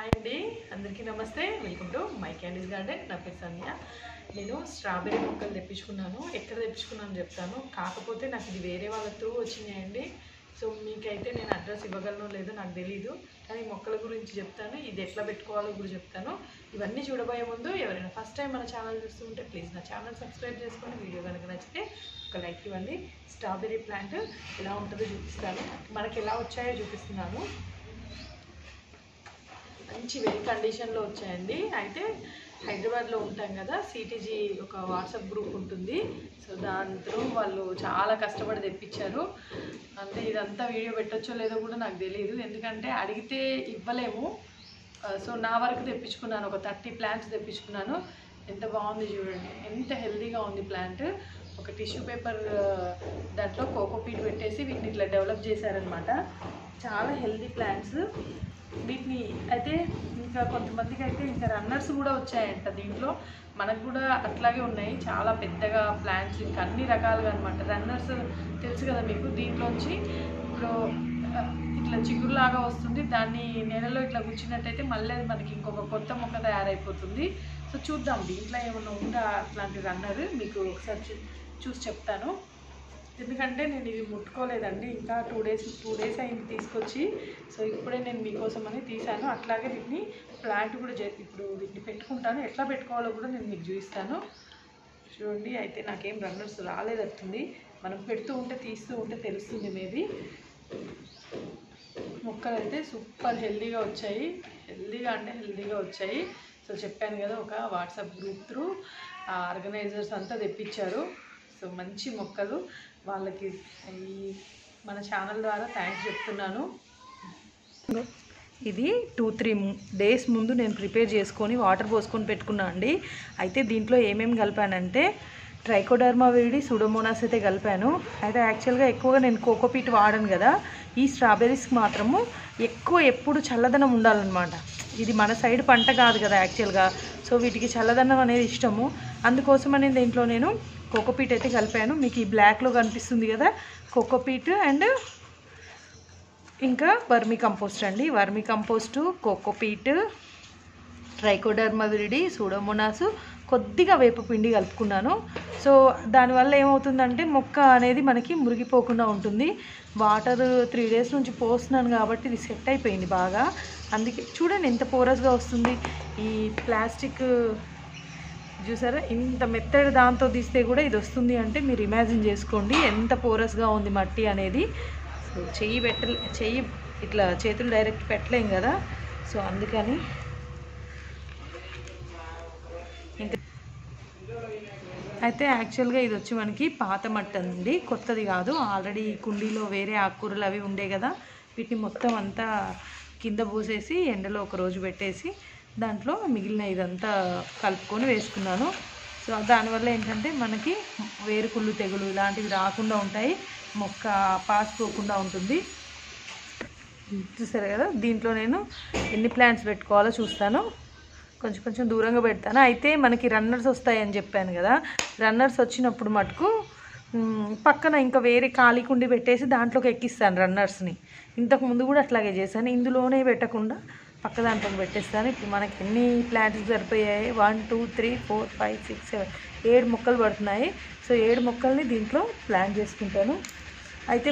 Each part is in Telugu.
హాయ్ అండి. అందరికీ నమస్తే. Welcome to my candies garden నా పేరు సంధ్య నేను స్ట్రాబెర్రీ మొక్కలు తెప్పించుకున్నాను. ఎక్కడ తెప్పించుకున్నాను చెప్తాను. కాకపోతే నాకు ఇది వేరే వాళ్ళ త్రూ వచ్చినాయండి. సో మీకైతే నేను అడ్రస్ ఇవ్వగలను లేదో నాకు తెలీదు. కానీ మొక్కల గురించి చెప్తాను. ఇది ఎట్లా పెట్టుకోవాలో కూడా చెప్తాను. ఇవన్నీ చూడబోయే ముందు ఎవరైనా ఫస్ట్ టైం మన ఛానల్ చూస్తుంటే ప్లీజ్ నా ఛానల్ సబ్స్క్రైబ్ చేసుకొని వీడియో కనుక నచ్చితే ఒక లైక్ ఇవ్వండి. స్ట్రాబెర్రీ ప్లాంట్ ఎలా ఉంటుందో చూపిస్తాను. మనకి ఎలా వచ్చాయో చూపిస్తున్నాను. మంచి వెల్ కండిషన్లో వచ్చాయండి. అయితే హైదరాబాద్లో ఉంటాం కదా సిటీజీ ఒక వాట్సాప్ గ్రూప్ ఉంటుంది. సో దాంట్లో వాళ్ళు చాలా కష్టపడి తెప్పించారు. అంటే ఇదంతా వీడియో పెట్టొచ్చో లేదో కూడా నాకు తెలియదు ఎందుకంటే అడిగితే ఇవ్వలేము. సో నా వరకు తెప్పించుకున్నాను. ఒక థర్టీ ప్లాంట్స్ తెప్పించుకున్నాను. ఎంత బాగుంది చూడండి. ఎంత హెల్దీగా ఉంది ప్లాంట్. ఒక టిష్యూ పేపర్ దాంట్లో కోకోపీట్ పెట్టేసి వీటిని ఇట్లా డెవలప్ చేశారనమాట చాలా హెల్దీ ప్లాంట్స్. వీటిని అయితే ఇంకా కొంతమందికి అయితే ఇంకా రన్నర్స్ కూడా వచ్చాయంట దీంట్లో. మనకు కూడా అట్లాగే ఉన్నాయి. చాలా పెద్దగా ప్లాంట్స్ ఇంకా అన్ని రకాలుగా అనమాట రన్నర్స్ తెలుసు కదా మీకు దీంట్లోంచి. ఇప్పుడు ఇట్లా చిగురులాగా వస్తుంది. దాన్ని నేలలో ఇట్లా గుచ్చినట్టయితే మళ్ళీ అది మనకి ఇంకొక కొత్త మొక్క తయారైపోతుంది. సో చూద్దాం. దీంట్లో ఏమైనా ఉందా అట్లాంటి రన్నర్ మీకు ఒకసారి చూ- చూసి చెప్తాను. ఎందుకంటే నేను ఇది ముట్టుకోలేదండి. ఇంకా టూ డేస్ టూ డేస్ అయింది తీసుకొచ్చి. సో ఇప్పుడే నేను మీకోసం అని తీశాను. అట్లాగే వీటిని ప్లాంట్ కూడా ఇప్పుడు వీటిని పెట్టుకుంటాను. ఎట్లా పెట్టుకోవాలో కూడా నేను మీకు చూపిస్తాను. చూడండి అయితే నాకేం రన్నర్స్ రాలేదట్టుంది మనం పెడుతూ ఉంటే తీస్తూ ఉంటే తెలుస్తుంది మేబీ. మొక్కలు అయితే సూపర్ హెల్దీగా వచ్చాయి. హెల్దీగా అంటే హెల్దీగా వచ్చాయి. సో చెప్పాను కదా ఒక వాట్సాప్ గ్రూప్ త్రూ. ఆర్గనైజర్స్ అంతా తెప్పించారు. సో మంచి మొక్కలు వాళ్ళకి ఈ మన ఛానల్ ద్వారా థ్యాంక్స్ చెప్తున్నాను. ఇది టూ త్రీ డేస్ ముందు నేను ప్రిపేర్ చేసుకొని వాటర్ పోసుకొని పెట్టుకున్నా అండి. అయితే దీంట్లో ఏమేమి కలిపానంటే ట్రైకోడర్మా వేడి సుడోమోనాస్ అయితే కలిపాను. అయితే యాక్చువల్గా ఎక్కువగా నేను కోకోపీట్ వాడను కదా. ఈ స్ట్రాబెర్రీస్కి మాత్రము ఎక్కువ ఎప్పుడు చల్లదనం ఉండాలన్నమాట. ఇది మన సైడ్ పంట కాదు కదా యాక్చువల్గా సో వీటికి చల్లదనం అనేది ఇష్టము. అందుకోసం అనేది దీంట్లో నేను కోకోపీట్ అయితే కలిపాను. మీకు ఈ బ్లాక్లో కనిపిస్తుంది కదా కోకోపీట్ అండ్ ఇంకా వర్మీ కంపోస్ట్ అండి. Vermicompost cocopeat trichoderma viride pseudomonas కొద్దిగా వేపపిండి కలుపుకున్నాను. సో దానివల్ల ఏమవుతుందంటే మొక్క అనేది మనకి మురిగిపోకుండా ఉంటుంది. వాటర్ త్రీ డేస్ నుంచి పోస్తున్నాను కాబట్టి ఇది సెట్ అయిపోయింది బాగా. అందుకే చూడండి ఎంత పోరస్గా వస్తుంది. ఈ ప్లాస్టిక్ చూసారా? ఇంత మెత్తడి దాంతో తీస్తే కూడా ఇది వస్తుంది అంటే మీరు ఇమాజిన్ చేసుకోండి ఎంత పోరస్గా ఉంది మట్టి అనేది. సో చెయ్యి పెట్టలే చెయ్యి ఇట్లా చేతులు డైరెక్ట్ పెట్టలేం కదా. సో అందుకని ఇంకా అయితే యాక్చువల్గా ఇది వచ్చి మనకి పాత మట్టి అండి. కొత్తది కాదు. ఆల్రెడీ కుండీలో వేరే ఆకుకూరలు అవి ఉండే కదా. వీటిని మొత్తం అంతా కింద పోసేసి ఎండలో ఒక రోజు పెట్టేసి దాంట్లో మిగిలిన ఇదంతా కలుపుకొని వేసుకున్నాను. సో దానివల్ల ఏంటంటే మనకి వేరుకుళ్ళు తెగులు ఇలాంటివి రాకుండా ఉంటాయి. మొక్క పాసిపోకుండా ఉంటుంది. చూసారు కదా? దీంట్లో నేను ఎన్ని ప్లాంట్స్ పెట్టుకోవాలో చూస్తాను. కొంచెం కొంచెం దూరంగా పెడతాను. అయితే మనకి రన్నర్స్ వస్తాయని చెప్పాను కదా? రన్నర్స్ వచ్చినప్పుడు మటుకు పక్కన ఇంకా వేరే ఖాళీ కుండి పెట్టేసి దాంట్లోకి ఎక్కిస్తాను రన్నర్స్ని. ఇంతకు ముందు కూడా అట్లాగే చేశాను. ఇందులోనే పెట్టకుండా పక్క దాంట్లోకి పెట్టేస్తాను. ఇప్పుడు మనకి ఎన్ని plants సరిపోయాయి? One two three four five six seven ఏడు మొక్కలు పడుతున్నాయి. సో ఏడు మొక్కల్ని దీంట్లో ప్లాంట్ చేసుకుంటాను. అయితే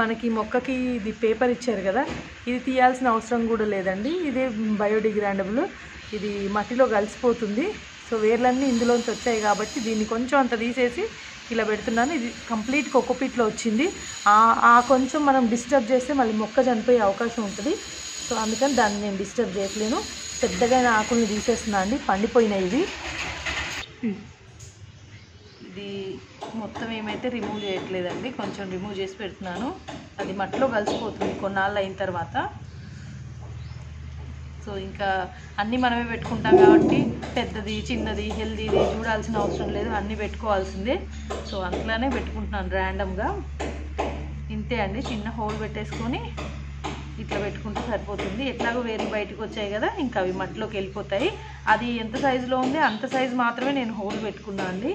మనకి మొక్కకి ఇది పేపర్ ఇచ్చారు కదా ఇది తీయాల్సిన అవసరం కూడా లేదండి. ఇదే బయోడిగ్రాండబుల్ ఇది మట్టిలో కలిసిపోతుంది. సో వేర్లన్నీ ఇందులోంచి వచ్చాయి కాబట్టి దీన్ని కొంచెం అంత తీసేసి ఇలా పెడుతున్నాను. ఇది కంప్లీట్ కొక్కపీట్లో వచ్చింది. ఆ కొంచెం మనం డిస్టర్బ్ చేస్తే మళ్ళీ మొక్క చనిపోయే అవకాశం ఉంటుంది. సో అందుకని దాన్ని నేను డిస్టర్బ్ చేయట్లేను. పెద్దగా ఆకుల్ని తీసేస్తున్నా అండి. పండిపోయినాయి ఇవి. ఇది మొత్తం ఏమైతే రిమూవ్ చేయట్లేదండి కొంచెం రిమూవ్ చేసి పెడుతున్నాను. అది మట్టిలో కలిసిపోతుంది కొన్నాళ్ళు అయిన తర్వాత. సో ఇంకా అన్నీ మనమే పెట్టుకుంటాం కాబట్టి పెద్దది చిన్నది హెల్దీది చూడాల్సిన అవసరం లేదు. అన్నీ పెట్టుకోవాల్సిందే. సో అట్లానే పెట్టుకుంటున్నాను ర్యాండమ్గా ఇంతే అండి. చిన్న హోల్ పెట్టేసుకొని ఇట్లా పెట్టుకుంటే సరిపోతుంది. ఎట్లాగో వేరే బయటకు వచ్చాయి కదా ఇంకా అవి మట్టిలోకి వెళ్ళిపోతాయి. అది ఎంత సైజులో ఉంది అంత సైజు మాత్రమే నేను హోల్ పెట్టుకున్నాను అండి.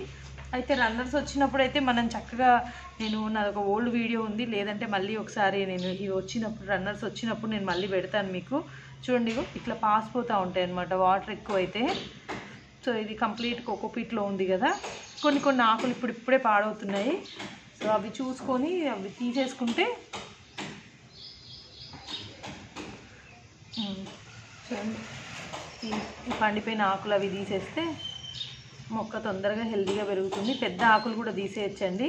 అయితే రన్నర్స్ వచ్చినప్పుడు అయితే మనం చక్కగా నేను నాది ఒక ఓల్డ్ వీడియో ఉంది. లేదంటే మళ్ళీ ఒకసారి నేను ఇవి వచ్చినప్పుడు రన్నర్స్ వచ్చినప్పుడు నేను మళ్ళీ పెడతాను మీకు. చూడండి ఇట్లా పాస్ పోతూ ఉంటాయి అన్నమాట వాటర్ ఎక్కువ అయితే సో ఇది కంప్లీట్ కోకోపీట్లో ఉంది కదా. కొన్ని కొన్ని ఆకులు ఇప్పుడు ఇప్పుడే పాడవుతున్నాయి. సో అవి చూసుకొని అవి తీసేసుకుంటే చూడండి పండిపోయిన ఆకులు అవి తీసేస్తే మొక్క తొందరగా హెల్దీగా పెరుగుతుంది. పెద్ద ఆకులు కూడా తీసేయచ్చండి.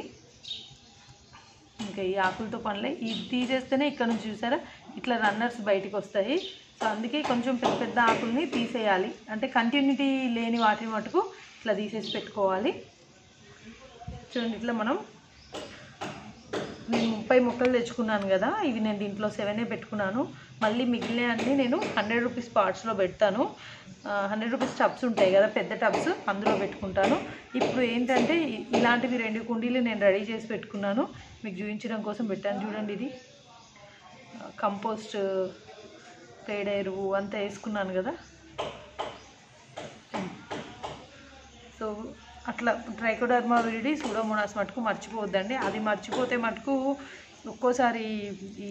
ఇంకా ఈ ఆకులతో పనులే. ఇది తీసేస్తేనే ఇక్కడ నుంచి చూసారా? ఇట్లా రన్నర్స్ బయటికి వస్తాయి. సో అందుకే కొంచెం పెద్ద పెద్ద ఆకుల్ని తీసేయాలి. అంటే కంటిన్యూటీ లేని వాటిని మటుకు ఇట్లా తీసేసి పెట్టుకోవాలి. చూడండి ఇట్లా మనం నేను ముప్పై ముక్కలు తెచ్చుకున్నాను కదా ఇవి నేను దీంట్లో సెవెనే పెట్టుకున్నాను. మళ్ళీ మిగిలిన అన్ని నేను హండ్రెడ్ రూపీస్ పార్ట్స్లో పెడతాను. హండ్రెడ్ రూపీస్ టబ్స్ ఉంటాయి కదా పెద్ద టబ్స్ అందులో పెట్టుకుంటాను. ఇప్పుడు ఏంటంటే ఇలాంటివి రెండు కుండీలు నేను రెడీ చేసి పెట్టుకున్నాను. మీకు చూపించడం కోసం పెట్టాను చూడండి ఇది. కంపోస్ట్ పేడ ఎరువు అంతా వేసుకున్నాను కదా సో అట్లా ట్రైకోడర్మా విరిడి సూడోమోనాస్ మటుకు మర్చిపోవద్దండి. అది మర్చిపోతే మటుకు ఒక్కోసారి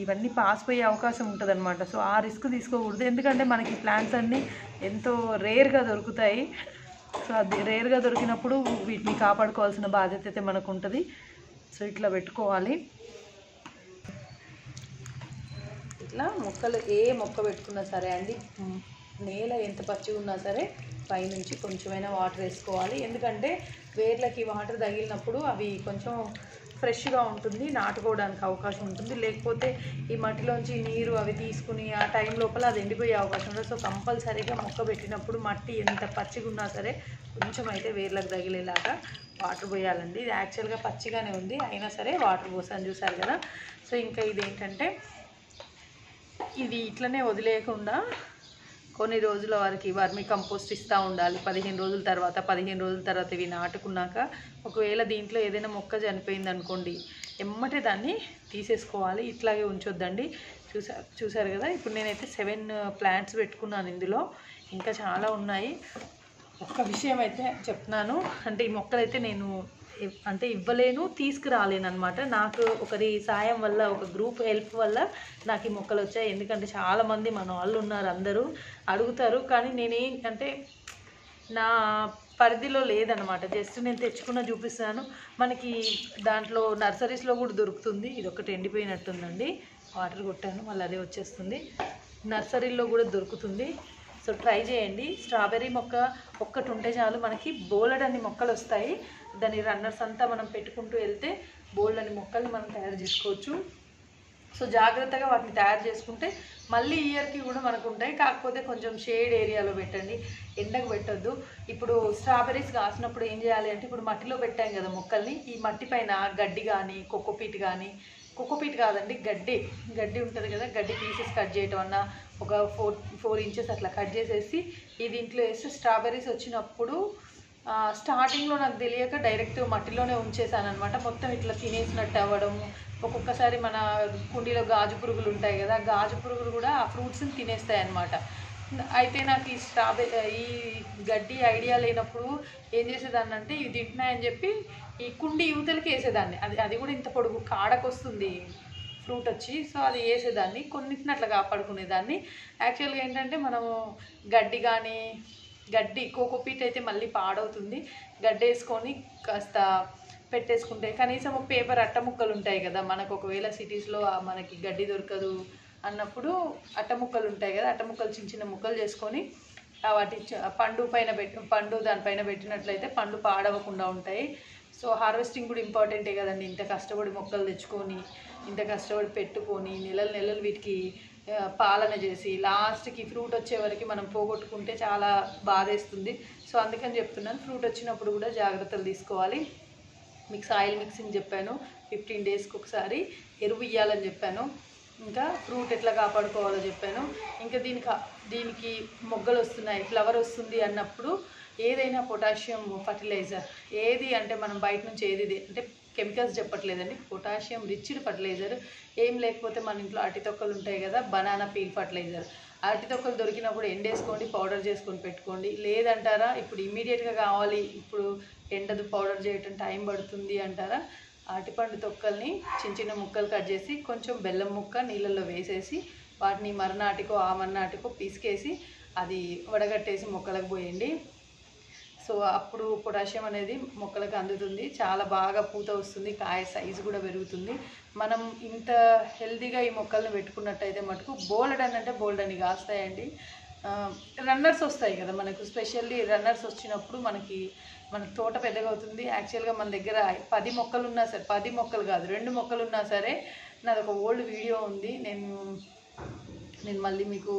ఇవన్నీ పాస్ పోయే అవకాశం ఉంటుంది అనమాట సో ఆ రిస్క్ తీసుకోకూడదు. ఎందుకంటే మనకి ప్లాంట్స్ అన్నీ ఎంతో రేర్గా దొరుకుతాయి. సో అది రేర్గా దొరికినప్పుడు వీటిని కాపాడుకోవాల్సిన బాధ్యత అయితే మనకు ఉంటుంది సో ఇట్లా పెట్టుకోవాలి. ఇట్లా మొక్కలు ఏ మొక్క పెట్టుకున్నా సరే అండి నేల ఎంత పచ్చిగా ఉన్నా సరే పైనుంచి కొంచెమైనా వాటర్ వేసుకోవాలి. ఎందుకంటే వేర్లకి వాటర్ తగిలినప్పుడు అవి కొంచెం ఫ్రెష్గా ఉంటుంది నాటుకోవడానికి అవకాశం ఉంటుంది. లేకపోతే ఈ మట్టిలోంచి నీరు అవి తీసుకుని ఆ టైం లోపల అది ఎండిపోయే అవకాశం ఉంటుంది సో కంపల్సరీగా మొక్క పెట్టినప్పుడు మట్టి ఎంత పచ్చిగా ఉన్నా సరే కొంచెం అయితే వేర్లకు తగిలేలాగా వాటర్ పోయాలండి. ఇది యాక్చువల్గా పచ్చిగానే ఉంది అయినా సరే వాటర్ పోసాను చూసారు కదా. సో ఇంకా ఇది ఏంటంటే ఇది ఇట్లనే వదిలేయకుండా కొన్ని రోజుల వరకు వర్మి కంపోస్ట్ ఇస్తూ ఉండాలి. పదిహేను రోజుల తర్వాత పదిహేను రోజుల తర్వాత ఇవి నాటుకున్నాక ఒకవేళ దీంట్లో ఏదైనా మొక్క చనిపోయింది అనుకోండి ఎమ్మటే దాన్ని తీసేసుకోవాలి. ఇట్లాగే ఉంచొద్దండి. చూసా చూసారు కదా ఇప్పుడు నేనైతే సెవెన్ ప్లాంట్స్ పెట్టుకున్నాను ఇందులో. ఇంకా చాలా ఉన్నాయి. ఒక్క విషయం అయితే చెప్తున్నాను. అంటే ఈ మొక్కలైతే నేను అంటే ఇవ్వలేను తీసుకురాలేను అనమాట నాకు ఒకరి సాయం వల్ల ఒక గ్రూప్ హెల్ప్ వల్ల నాకు ఈ మొక్కలు వచ్చాయి. ఎందుకంటే చాలామంది మన వాళ్ళు ఉన్నారు అందరూ అడుగుతారు. కానీ నేనేంటంటే నా పరిధిలో లేదనమాట జస్ట్ నేను తెచ్చుకున్న చూపిస్తాను మనకి దాంట్లో నర్సరీస్లో కూడా దొరుకుతుంది. ఇది ఒకటి ఎండిపోయినట్టుందండి. వాటర్ కొట్టాను మళ్ళీ అదే వచ్చేస్తుంది. నర్సరీలో కూడా దొరుకుతుంది. సో ట్రై చేయండి. స్ట్రాబెర్రీ మొక్క ఒక్కటి ఉంటే చాలు. మనకి బోలెడన్ని మొక్కలు వస్తాయి. దాని రన్నర్స్ అంతా మనం పెట్టుకుంటూ వెళ్తే బోల్డన్ని మొక్కల్ని మనం తయారు చేసుకోవచ్చు. సో జాగ్రత్తగా వాటిని తయారు చేసుకుంటే మళ్ళీ ఇయర్కి కూడా మనకు ఉంటాయి. కాకపోతే కొంచెం షేడ్ ఏరియాలో పెట్టండి. ఎండకు పెట్టొద్దు. ఇప్పుడు స్ట్రాబెర్రీస్ కాసినప్పుడు ఏం చేయాలి అంటే ఇప్పుడు మట్టిలో పెట్టాం కదా మొక్కల్ని. ఈ మట్టి పైన గడ్డి కానీ కోకోపీట్ కానీ కోకోపీట్ కాదండి గడ్డి. గడ్డి ఉంటుంది కదా గడ్డి పీసెస్ కట్ చేయటం అన్న ఒక ఫోర్ ఫోర్ ఇంచెస్ అట్లా కట్ చేసేసి ఈ దీంట్లో వేస్తే స్ట్రాబెర్రీస్ వచ్చినప్పుడు స్టార్టింగ్లో నాకు తెలియక డైరెక్ట్ మట్టిలోనే ఉంచేసాను అనమాట మొత్తం ఇట్లా తినేసినట్టు అవ్వడము. ఒక్కొక్కసారి మన కుండీలో గాజు పురుగులు ఉంటాయి కదా గాజు పురుగులు కూడా ఆ ఫ్రూట్స్ని తినేస్తాయి అనమాట అయితే నాకు ఈ స్ట్రాబెరీ ఈ గడ్డి ఐడియా లేనప్పుడు ఏం చేసేదాన్ని అంటే ఇవి తింటున్నాయని చెప్పి ఈ కుండి యువతలకి వేసేదాన్ని. అది అది కూడా ఇంత పొడుగు కాడకు వస్తుంది ఫ్రూట్ వచ్చి. సో అది వేసేదాన్ని. కొన్నిటిని అట్లా కాపాడుకునేదాన్ని. యాక్చువల్గా ఏంటంటే మనము గడ్డి కానీ గడ్డి కోకోపీట్ అయితే మళ్ళీ పాడవుతుంది. గడ్డి వేసుకొని కాస్త పెట్టేసుకుంటే కనీసం పేపర్ అట్ట ముక్కలు ఉంటాయి కదా మనకు ఒకవేళ సిటీస్లో మనకి గడ్డి దొరకదు అన్నప్పుడు అట్ట ముక్కలు ఉంటాయి కదా అట్ట ముక్కలు చిన్న చిన్న ముక్కలు చేసుకొని వాటి పండు పైన పెట్టి పండు దానిపైన పెట్టినట్లయితే పండ్లు పాడవకుండా ఉంటాయి. సో హార్వెస్టింగ్ కూడా ఇంపార్టెంటే కదండి. ఇంత కష్టపడి మొక్కలు తెచ్చుకొని ఇంత కష్టపడి పెట్టుకొని నెలలు నెలలు వీటికి పాలన చేసి లాస్ట్కి ఫ్రూట్ వచ్చే వరకు మనం పోగొట్టుకుంటే చాలా బాధేస్తుంది. సో అందుకని చెప్తున్నాను ఫ్రూట్ వచ్చినప్పుడు కూడా జాగ్రత్తలు తీసుకోవాలి. మిక్స్ ఆయిల్ మిక్సింగ్ చెప్పాను ఫిఫ్టీన్ డేస్కి ఒకసారి ఎరువు ఇవ్వాలని చెప్పాను. ఇంకా ఫ్రూట్ ఎట్లా కాపాడుకోవాలో చెప్పాను. ఇంకా దీనికి దీనికి మొగ్గలు వస్తున్నాయి ఫ్లవర్ వస్తుంది అన్నప్పుడు ఏదైనా పొటాషియం ఫర్టిలైజర్ ఏది అంటే మనం బయట నుంచి ఏది అంటే కెమికల్స్ చెప్పట్లేదండి. Potassium riched fertiliser. ఏం లేకపోతే మన ఇంట్లో అరటి తొక్కలు ఉంటాయి కదా బనానా పీల్ ఫర్టిలైజర్. అరటి తొక్కలు దొరికినప్పుడు ఎండేసుకోండి పౌడర్ చేసుకొని పెట్టుకోండి. లేదంటారా ఇప్పుడు ఇమీడియట్గా కావాలి ఇప్పుడు ఎండదు పౌడర్ చేయటం టైం పడుతుంది అంటారా? అరటిపండు తొక్కల్ని చిన్న చిన్న ముక్కలు కట్ చేసి కొంచెం బెల్లం ముక్క నీళ్ళల్లో వేసేసి వాటిని మర్నాటికో ఆ మర్నాటికో పీసుకేసి అది వడగట్టేసి మొక్కలకు పోయండి. సో అప్పుడు పొటాషియం అనేది మొక్కలకు అందుతుంది. చాలా బాగా పూత వస్తుంది. కాయ సైజు కూడా పెరుగుతుంది. మనం ఇంత హెల్దీగా ఈ మొక్కలను పెట్టుకున్నట్టయితే మటుకు బోల్డ్ అని అంటే బోల్డ్ అని కాస్తాయండి. రన్నర్స్ వస్తాయి కదా మనకు. స్పెషల్లీ రన్నర్స్ వచ్చినప్పుడు మనకి మన తోట పెద్దగా అవుతుంది. యాక్చువల్గా మన దగ్గర పది మొక్కలు ఉన్నా సరే పది మొక్కలు కాదు రెండు మొక్కలు ఉన్నా సరే నాది ఒక ఓల్డ్ వీడియో ఉంది. నేను నేను మళ్ళీ మీకు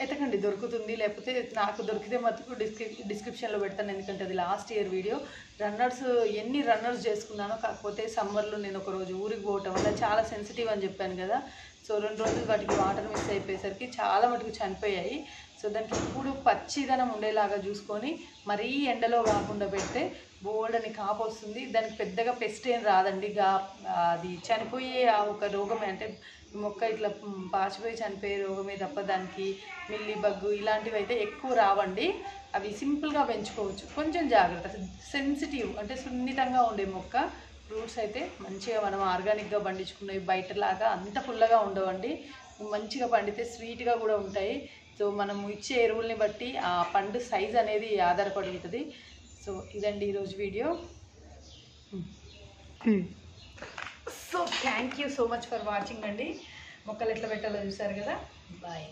ఎతకండి దొరుకుతుంది. లేకపోతే నాకు దొరికితే మటుకు డిస్క్రి డిస్క్రిప్షన్లో పెడతాను ఎందుకంటే అది లాస్ట్ ఇయర్ వీడియో. రన్నర్స్ ఎన్ని రన్నర్స్ చేసుకున్నానో కాకపోతే సమ్మర్లో నేను ఒక రోజు ఊరికి పోవటం వల్ల చాలా సెన్సిటివ్ అని చెప్పాను కదా. సో రెండు రోజులు వాటికి వాటర్ మిక్స్ అయిపోయేసరికి చాలా మటుకు చనిపోయాయి. సో దానికి ఇప్పుడు పచ్చిదనం ఉండేలాగా చూసుకొని మరీ ఎండలో కాకుండా పెడితే బోల్డ్ అని కాపు వస్తుంది. దానికి పెద్దగా పెస్ట్ ఏం రాదండి. గా అది చనిపోయే ఆ ఒక రోగమే అంటే మొక్క ఇట్లా పాచిపోయి చనిపోయే రోగమే తప్ప దానికి మిల్లి బగ్గు ఇలాంటివి అయితే ఎక్కువ రావండి. అవి సింపుల్గా పెంచుకోవచ్చు. కొంచెం జాగ్రత్త. సెన్సిటివ్ అంటే సున్నితంగా ఉండే మొక్క ఫ్రూట్స్ అయితే మంచిగా మనం ఆర్గానిక్గా పండించుకున్నవి బయటలాగా అంత పుల్లగా ఉండవండి. మంచిగా పండితే స్వీట్గా కూడా ఉంటాయి. సో మనం ఇచ్చే ఎరువుల్ని బట్టి ఆ పండు సైజ్ అనేది ఆధారపడి ఉంటుంది. సో ఇదండి ఈరోజు video. Hmm. So thank you so much for watching అండి. మొక్కలు ఎట్లా పెట్టాలో చూసారు కదా? బాయ్